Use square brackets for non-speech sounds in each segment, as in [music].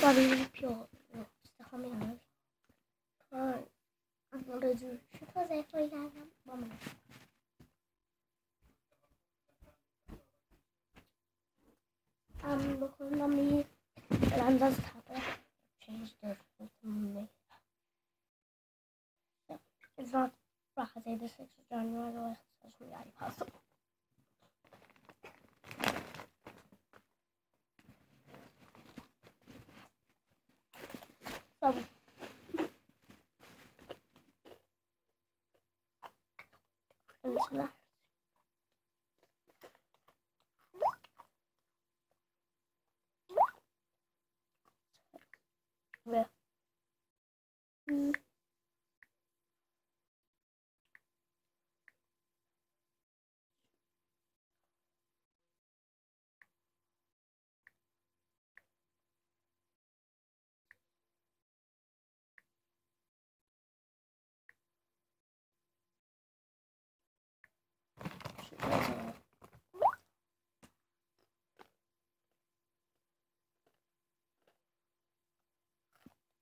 Sorry, pure. Stuff on my nose. I'm do you guys. One minute. I'm looking on me. Landa's tablet. Changed it to me. So, it's not Friday the 6th of January, though. It's from the iPad. So. So, into that. Yeah. Mm. Okay,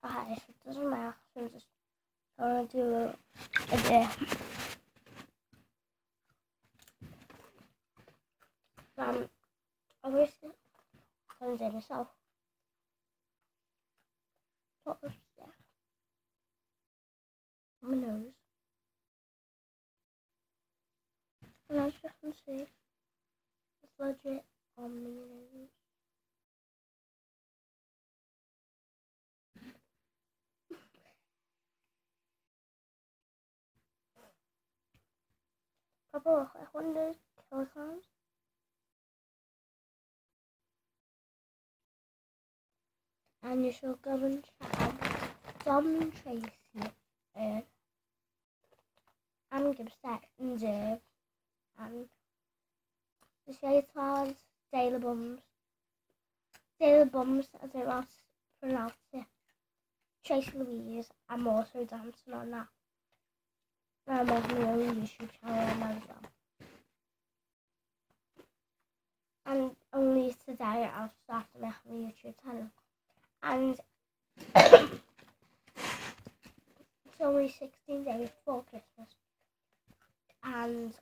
so it doesn't matter. So I'm just trying to do a day. Um, obviously, comes in myself. What was there? My nose. And as you can see, it's legit on my nose. Papa, I wonder kilograms. And you shall go and Dom Tracy and give second Dave and the Shaitans, Daily Bums, Daily Bums as it was pronounced it, Tracy Louise, I'm also dancing on that. I'm on my own YouTube channel as well. And only today I'll start make my YouTube channel. And [coughs] it's only 16 days before Christmas. And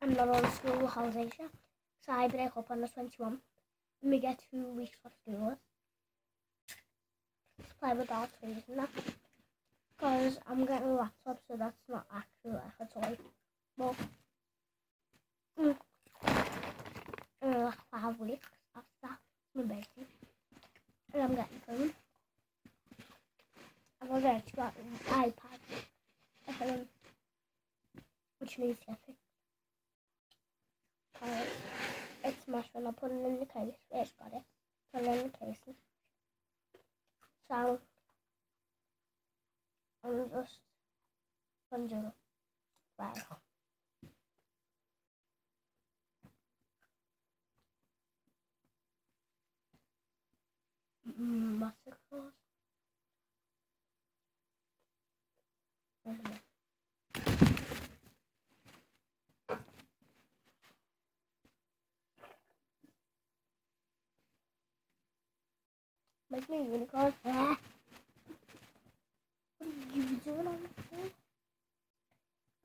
I'm not on school holidays. So I break up on the 21st. And we get two weeks off school play with our toys and that. Because I'm getting a laptop, so that's not actually like a toy. But, mm, in like five weeks after that, my birthday. And I'm getting a phone. I've already got an iPad, a phone, which needs to fixed. Because it's smashed when I put it in the case. It's got it. Put it in the case. So I'm just to wow. Mm, what's it called? I don't know. Make me unicorn. [laughs] What are you doing on the phone?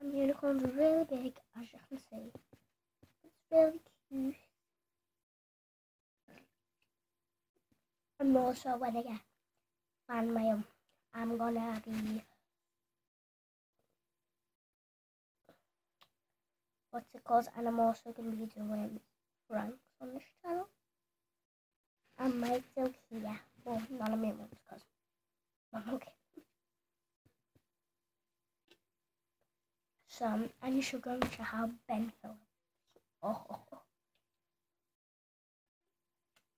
And the unicorn's really big, as you can see. It's really cute. And also when I get fan mail, I'm gonna be what's it called? And I'm also gonna be doing pranks on this channel. I might do here, well, not a minute because I'm okay. So, and you should go to how Ben Phillips. Oh, oh, oh.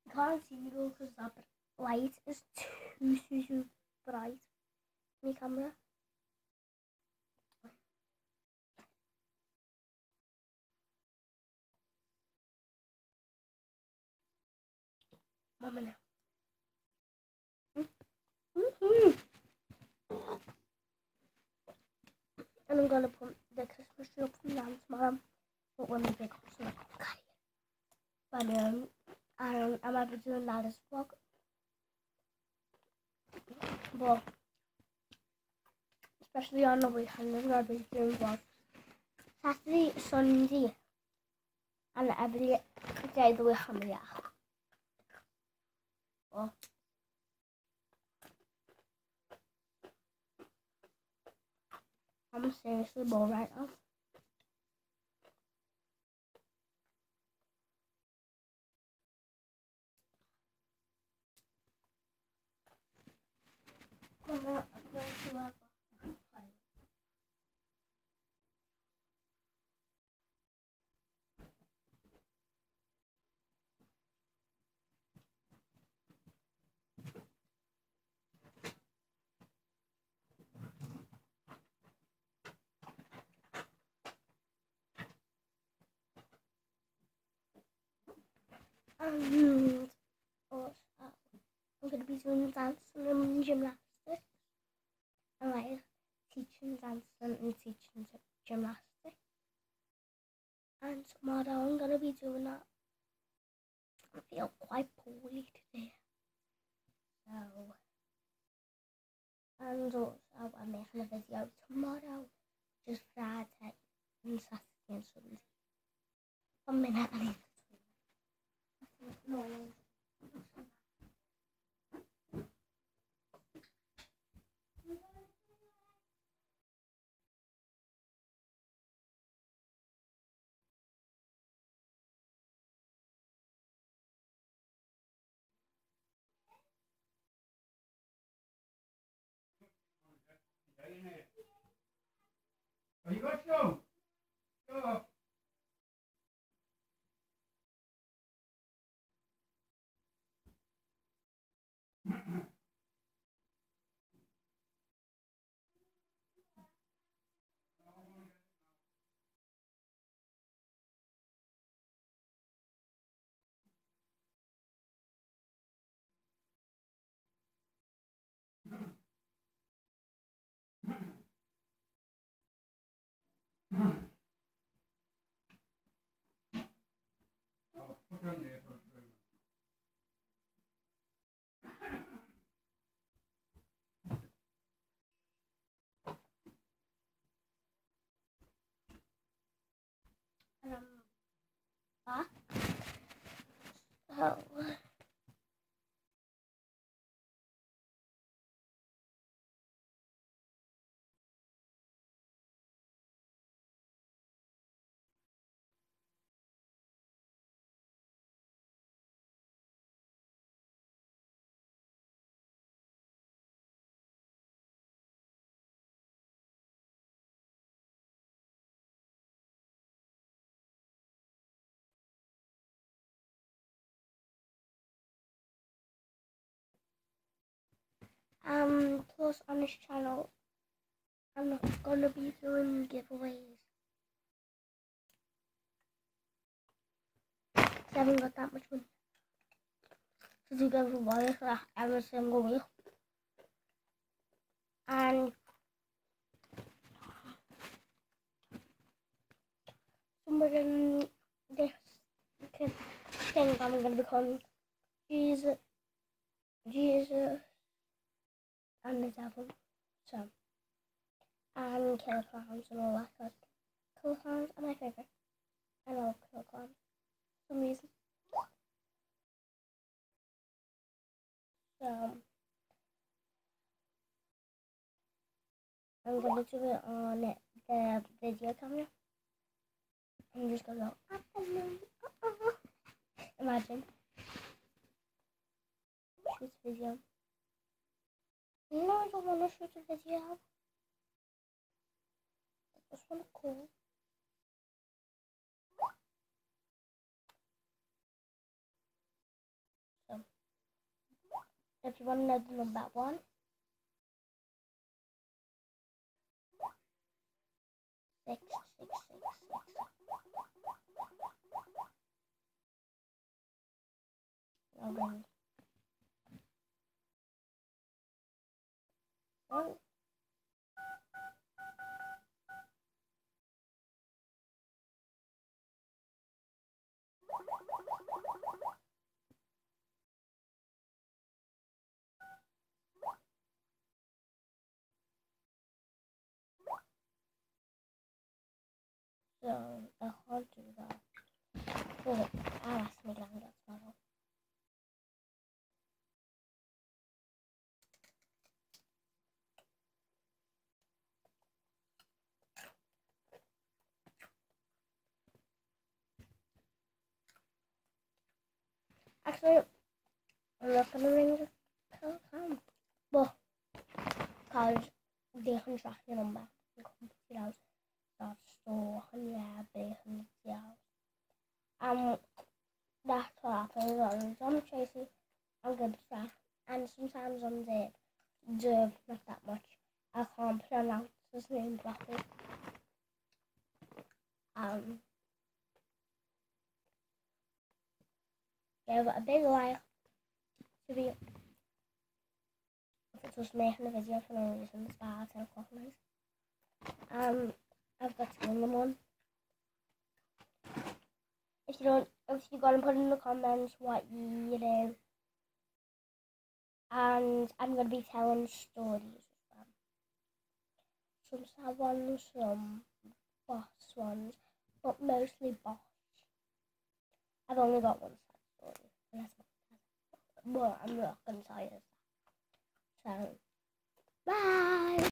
You can't see though because that light is too, too, too bright. My camera. One minute. Mm-hmm. And I'm gonna put the Christmas tree up from down tomorrow. But when we pick up some got it. But um and I might be doing that as vlog. But especially on the weekend, I'm gonna be doing vlogs. Saturday, Sunday, and every day the week I'm yeah. But I'm seriously bored right now. I'm going to have a play. And also, I'm going to be doing dancing and gymnastics. And like teaching dancing and teaching gymnastics. And tomorrow I'm going to be doing that. I feel quite poorly today. So, and also I'm making a video tomorrow, just Friday and Saturday and Sunday. One minute, I need no. Have you got Oh, um, plus on this channel, I'm not gonna be doing giveaways. I haven't got that much money to do giveaways like every single week. And somewhere in this thing I'm gonna become Jesus, Jesus, and the devil. So, and killer clowns and all that. But killer clowns are my favorite. I love killer clowns for some reason. So, I'm gonna do it on the video camera. I'm just gonna go. "Afternoon, uh-uh." Ah, ah, ah. Imagine. this video. No, I don't want to shoot a video. I just want to call. So, if you want to know the number one, six, six, six, six. Okay. So I hold hard to go. Cam, but because they can track your number and come to your house, that's so yeah, they can see house. Um, that's what happens on I'm Tracy, I'm good stuff, and sometimes on the the not that much. I can't pronounce his name properly. Um. give a big like to be if it's just making a video for no reason, it's about 10 o'clock night. Um, I've got to go in them on. If you don't, if you got to put in the comments what you do. And I'm going to be telling stories. Some sad ones, some boss ones, but mostly boss. I've only got one well, I'm not going to tell you. So, bye.